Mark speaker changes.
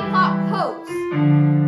Speaker 1: Pop pose.